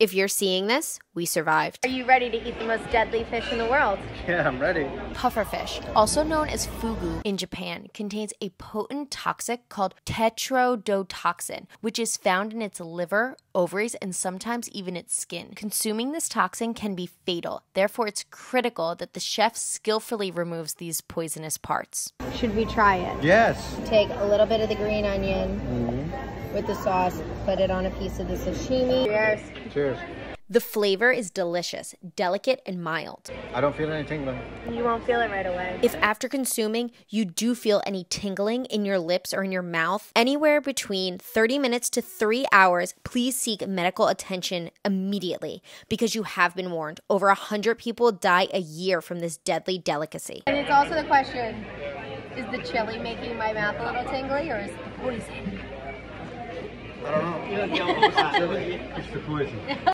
If you're seeing this, we survived. Are you ready to eat the most deadly fish in the world? Yeah, I'm ready. Pufferfish, also known as fugu in Japan, contains a potent toxic called tetrodotoxin, which is found in its liver, ovaries, and sometimes even its skin. Consuming this toxin can be fatal. Therefore, it's critical that the chef skillfully removes these poisonous parts. Should we try it? Yes. Take a little bit of the green onion mm-hmm. With the sauce, put it on a piece of the sashimi. Cheers. Cheers. The flavor is delicious, delicate, and mild. I don't feel any tingling. You won't feel it right away. If after consuming you do feel any tingling in your lips or in your mouth, anywhere between 30 minutes to three hours, please seek medical attention immediately because you have been warned. Over 100 people die a year from this deadly delicacy. And it's also the question, is the chili making my mouth a little tingly or is it the poison? It's the poison.